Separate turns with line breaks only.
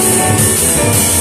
Música